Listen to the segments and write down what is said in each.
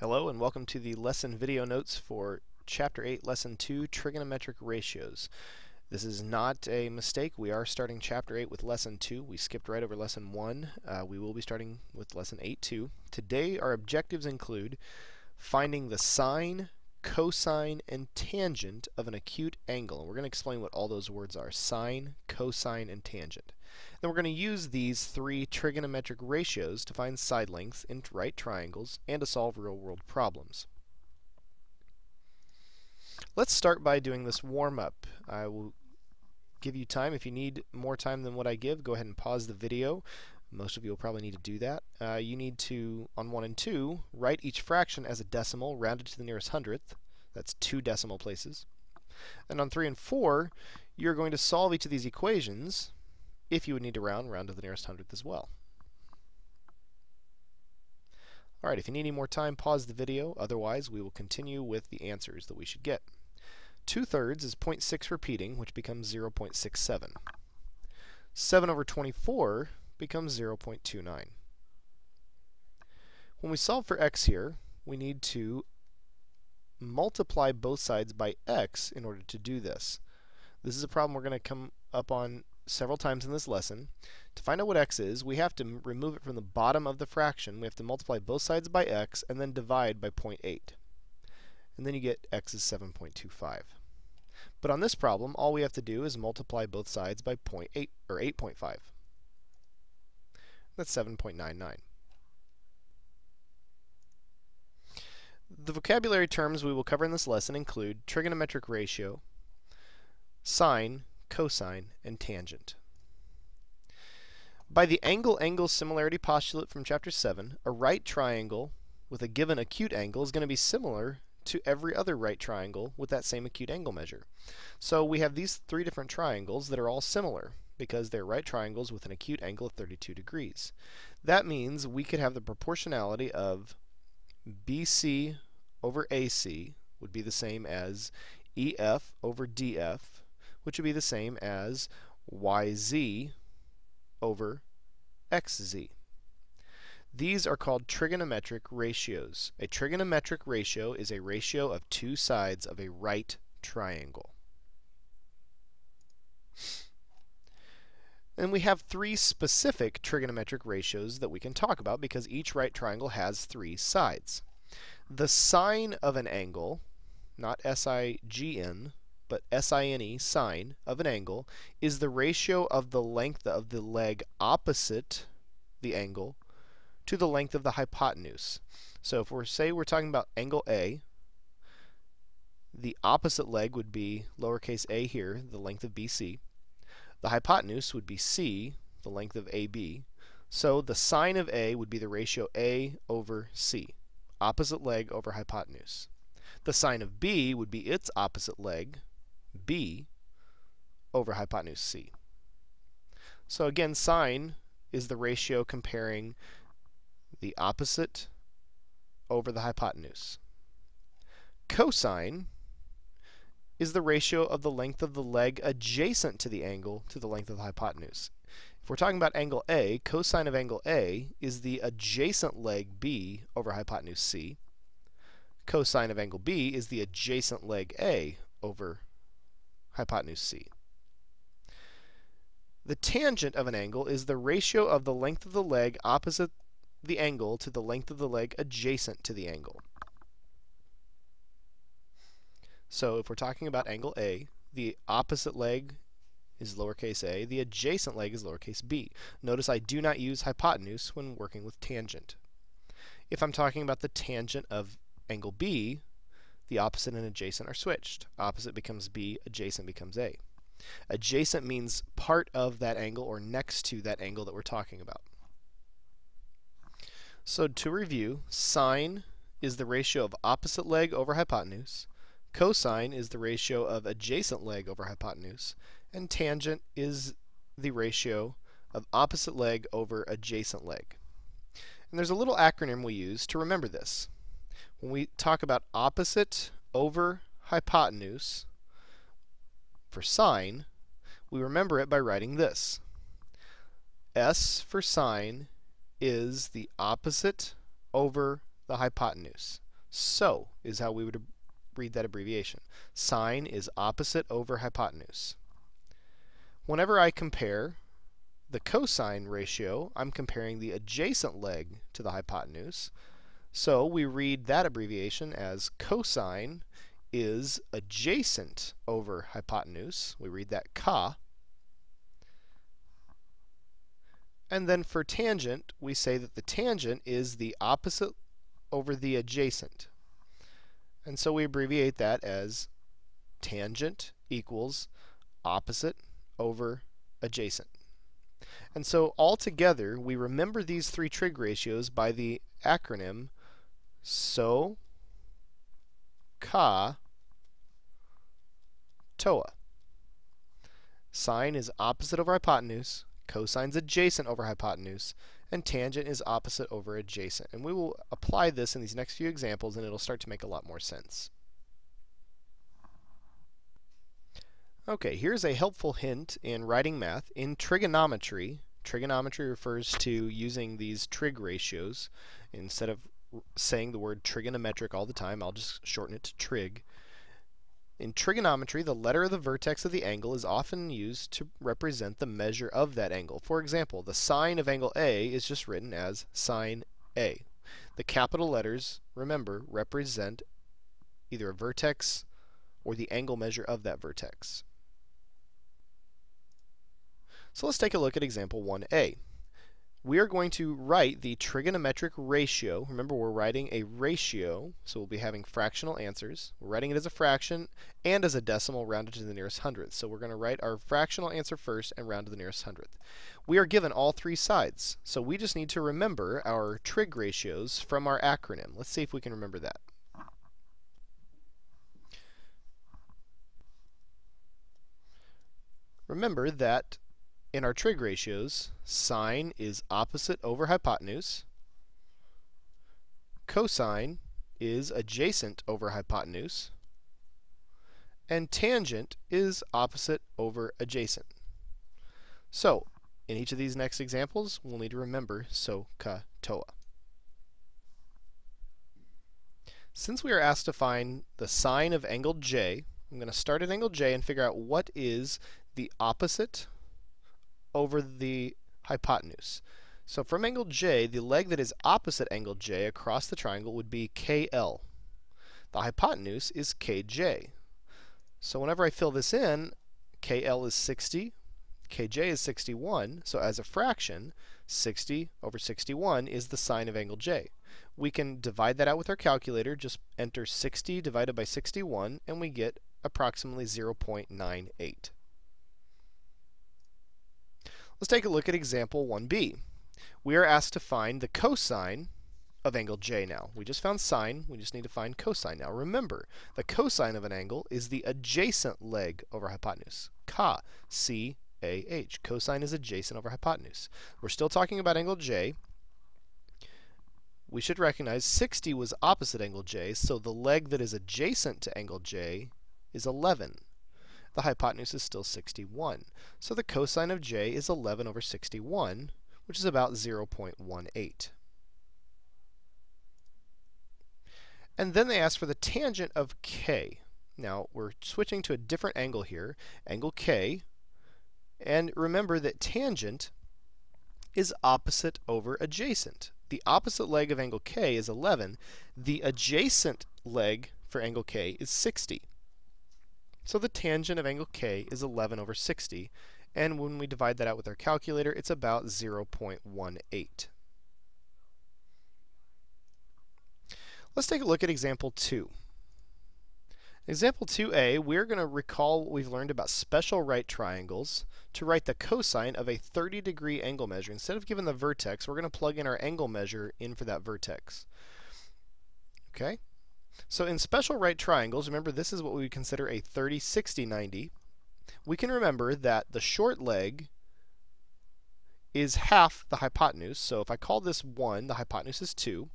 Hello and welcome to the lesson video notes for Chapter 8, Lesson 2, Trigonometric Ratios. This is not a mistake. We are starting Chapter 8 with Lesson 2. We skipped right over Lesson 1. Uh, we will be starting with Lesson 8 too. Today our objectives include finding the sine, cosine, and tangent of an acute angle. And we're going to explain what all those words are, sine, cosine, and tangent. Then we're going to use these three trigonometric ratios to find side lengths in right triangles and to solve real-world problems. Let's start by doing this warm-up. I will give you time. If you need more time than what I give, go ahead and pause the video. Most of you will probably need to do that. Uh, you need to, on 1 and 2, write each fraction as a decimal rounded to the nearest hundredth. That's two decimal places. And on 3 and 4, you're going to solve each of these equations if you would need to round, round to the nearest hundredth as well. Alright, if you need any more time, pause the video. Otherwise, we will continue with the answers that we should get. 2 thirds is 0.6 repeating, which becomes 0.67. 7 over 24 becomes 0.29. When we solve for x here, we need to multiply both sides by x in order to do this. This is a problem we're going to come up on several times in this lesson. To find out what x is, we have to remove it from the bottom of the fraction. We have to multiply both sides by x and then divide by 0.8. And then you get x is 7.25. But on this problem, all we have to do is multiply both sides by 0.8 or 8.5. That's 7.99. The vocabulary terms we will cover in this lesson include trigonometric ratio, sine, cosine, and tangent. By the angle-angle similarity postulate from chapter 7, a right triangle with a given acute angle is going to be similar to every other right triangle with that same acute angle measure. So we have these three different triangles that are all similar because they're right triangles with an acute angle of 32 degrees. That means we could have the proportionality of BC over AC would be the same as EF over DF which would be the same as yz over xz. These are called trigonometric ratios. A trigonometric ratio is a ratio of two sides of a right triangle. And we have three specific trigonometric ratios that we can talk about because each right triangle has three sides. The sine of an angle, not S-I-G-N, but sine, sine, of an angle, is the ratio of the length of the leg opposite the angle to the length of the hypotenuse. So if we're say we're talking about angle A, the opposite leg would be lowercase a here, the length of BC. The hypotenuse would be C, the length of AB. So the sine of A would be the ratio A over C, opposite leg over hypotenuse. The sine of B would be its opposite leg, b over hypotenuse c. So again, sine is the ratio comparing the opposite over the hypotenuse. Cosine is the ratio of the length of the leg adjacent to the angle to the length of the hypotenuse. If we're talking about angle A, cosine of angle A is the adjacent leg B over hypotenuse C. Cosine of angle B is the adjacent leg A over hypotenuse C. The tangent of an angle is the ratio of the length of the leg opposite the angle to the length of the leg adjacent to the angle. So if we're talking about angle A, the opposite leg is lowercase a, the adjacent leg is lowercase b. Notice I do not use hypotenuse when working with tangent. If I'm talking about the tangent of angle B, the opposite and adjacent are switched. Opposite becomes B, adjacent becomes A. Adjacent means part of that angle or next to that angle that we're talking about. So to review, sine is the ratio of opposite leg over hypotenuse, cosine is the ratio of adjacent leg over hypotenuse, and tangent is the ratio of opposite leg over adjacent leg. And there's a little acronym we use to remember this. When we talk about opposite over hypotenuse for sine, we remember it by writing this. S for sine is the opposite over the hypotenuse. Soh is how we would read that abbreviation. Sine is opposite over hypotenuse. Whenever I compare the cosine ratio, I'm comparing the adjacent leg to the hypotenuse. So we read that abbreviation as cosine is adjacent over hypotenuse. We read that cah. And then for tangent, we say that the tangent is the opposite over the adjacent. And so we abbreviate that as tangent equals opposite over adjacent. And so altogether, we remember these three trig ratios by the acronym SOH, CAH, TOA. Sine is opposite over hypotenuse, cosine's adjacent over hypotenuse, and tangent is opposite over adjacent. And we will apply this in these next few examples and it'll start to make a lot more sense. Okay, here's a helpful hint in writing math. In trigonometry, trigonometry refers to using these trig ratios. Instead of saying the word trigonometric all the time, I'll just shorten it to trig. In trigonometry, the letter of the vertex of the angle is often used to represent the measure of that angle. For example, the sine of angle A is just written as sine A. The capital letters, remember, represent either a vertex or the angle measure of that vertex. So let's take a look at example 1a. We are going to write the trigonometric ratio. Remember, we're writing a ratio, so we'll be having fractional answers. We're writing it as a fraction and as a decimal rounded to the nearest hundredth. So we're going to write our fractional answer first and round to the nearest hundredth. We are given all three sides, so we just need to remember our trig ratios from our acronym. Let's see if we can remember that. Remember that in our trig ratios, sine is opposite over hypotenuse. Cosine is adjacent over hypotenuse. And tangent is opposite over adjacent. So, in each of these next examples, we'll need to remember SOHCAHTOA. Since we are asked to find the sine of angle J, I'm going to start at angle J and figure out what is the opposite over the hypotenuse. So from angle J, the leg that is opposite angle J across the triangle would be KL. The hypotenuse is KJ. So whenever I fill this in, KL is 60, KJ is 61, so as a fraction, 60 over 61 is the sine of angle J. We can divide that out with our calculator, just enter 60 divided by 61, and we get approximately 0.98. Let's take a look at example 1b. We are asked to find the cosine of angle J now. We just found sine, we just need to find cosine now. Remember, the cosine of an angle is the adjacent leg over hypotenuse. Cah, C-A-H. Cosine is adjacent over hypotenuse. We're still talking about angle J. We should recognize 60 was opposite angle J, so the leg that is adjacent to angle J is 11 the hypotenuse is still 61. So the cosine of j is 11 over 61, which is about 0.18. And then they ask for the tangent of k. Now, we're switching to a different angle here, angle k. And remember that tangent is opposite over adjacent. The opposite leg of angle k is 11. The adjacent leg for angle k is 60. So the tangent of angle K is 11 over 60, and when we divide that out with our calculator, it's about 0.18. Let's take a look at example 2. Example 2a, we're going to recall what we've learned about special right triangles to write the cosine of a 30 degree angle measure. Instead of giving the vertex, we're going to plug in our angle measure in for that vertex. Okay? So in special right triangles, remember this is what we would consider a 30, 60, 90. We can remember that the short leg is half the hypotenuse. So if I call this 1, the hypotenuse is 2.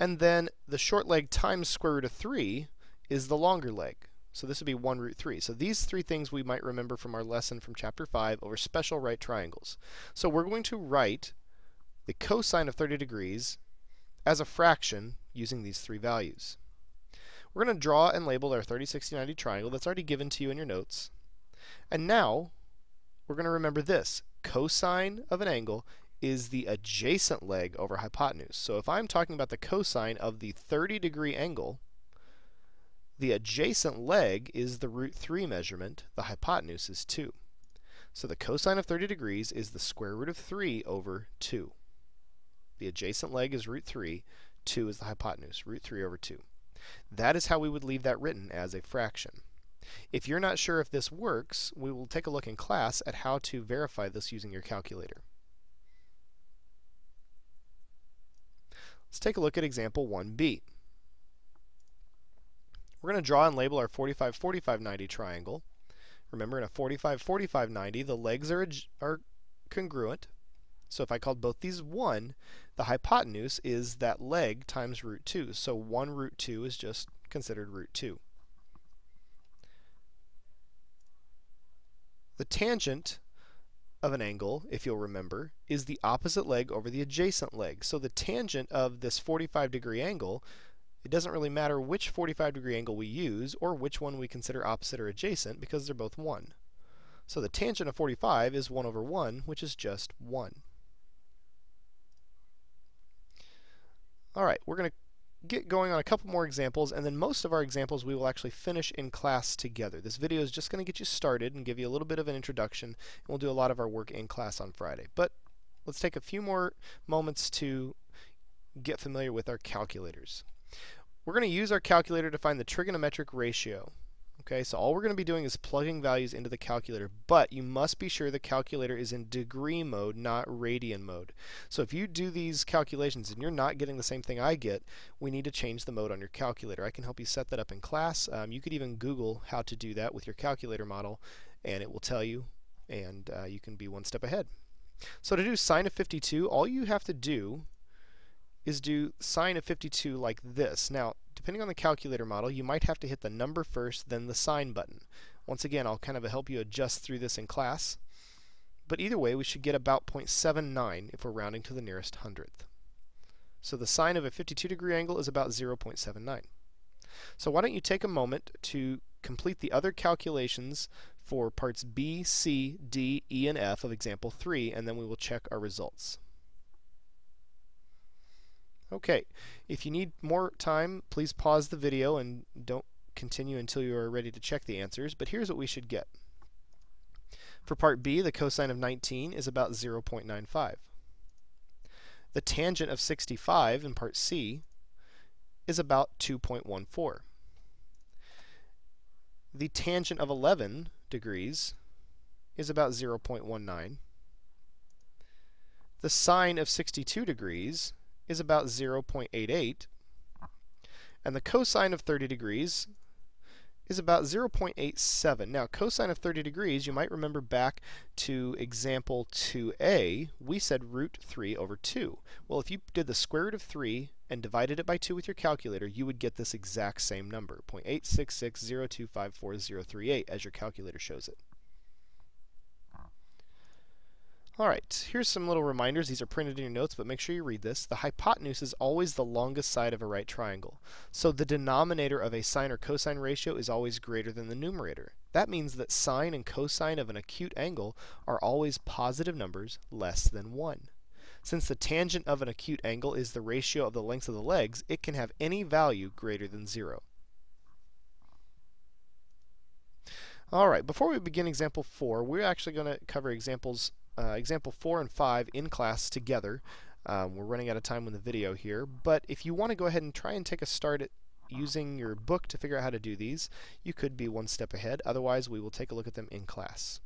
And then the short leg times square root of 3 is the longer leg. So this would be 1 root 3. So these three things we might remember from our lesson from chapter 5 over special right triangles. So we're going to write the cosine of 30 degrees as a fraction using these three values. We're going to draw and label our 30, 60, 90 triangle that's already given to you in your notes. And now, we're going to remember this. Cosine of an angle is the adjacent leg over hypotenuse. So if I'm talking about the cosine of the 30 degree angle, the adjacent leg is the root 3 measurement, the hypotenuse is 2. So the cosine of 30 degrees is the square root of 3 over 2. The adjacent leg is root 3, 2 is the hypotenuse, root 3 over 2. That is how we would leave that written as a fraction. If you're not sure if this works, we will take a look in class at how to verify this using your calculator. Let's take a look at example 1b. We're going to draw and label our 45 45 90 triangle. Remember in a 45 45 90 the legs are, are congruent. So if I called both these 1, the hypotenuse is that leg times root 2. So 1 root 2 is just considered root 2. The tangent of an angle, if you'll remember, is the opposite leg over the adjacent leg. So the tangent of this 45 degree angle, it doesn't really matter which 45 degree angle we use or which one we consider opposite or adjacent because they're both 1. So the tangent of 45 is 1 over 1, which is just 1. Alright, we're going to get going on a couple more examples, and then most of our examples we will actually finish in class together. This video is just going to get you started and give you a little bit of an introduction, and we'll do a lot of our work in class on Friday. But let's take a few more moments to get familiar with our calculators. We're going to use our calculator to find the trigonometric ratio. Okay, so all we're going to be doing is plugging values into the calculator, but you must be sure the calculator is in degree mode, not radian mode. So if you do these calculations and you're not getting the same thing I get, we need to change the mode on your calculator. I can help you set that up in class. Um, you could even Google how to do that with your calculator model, and it will tell you, and uh, you can be one step ahead. So to do sine of 52, all you have to do is do sine of 52 like this. Now, depending on the calculator model, you might have to hit the number first, then the sine button. Once again, I'll kind of help you adjust through this in class. But either way, we should get about 0.79 if we're rounding to the nearest hundredth. So the sine of a 52 degree angle is about 0.79. So why don't you take a moment to complete the other calculations for parts B, C, D, E, and F of example 3, and then we will check our results. Okay, if you need more time, please pause the video and don't continue until you are ready to check the answers, but here's what we should get. For part B, the cosine of 19 is about 0.95. The tangent of 65 in part C is about 2.14. The tangent of 11 degrees is about 0.19. The sine of 62 degrees is about 0.88, and the cosine of 30 degrees is about 0.87. Now, cosine of 30 degrees, you might remember back to example 2a, we said root 3 over 2. Well, if you did the square root of 3 and divided it by 2 with your calculator, you would get this exact same number, 0.866025438, as your calculator shows it. Alright, here's some little reminders. These are printed in your notes, but make sure you read this. The hypotenuse is always the longest side of a right triangle. So the denominator of a sine or cosine ratio is always greater than the numerator. That means that sine and cosine of an acute angle are always positive numbers less than 1. Since the tangent of an acute angle is the ratio of the lengths of the legs, it can have any value greater than 0. Alright, before we begin example 4, we're actually going to cover examples uh, example 4 and 5 in class together. Um, we're running out of time with the video here, but if you want to go ahead and try and take a start at using your book to figure out how to do these, you could be one step ahead. Otherwise, we will take a look at them in class.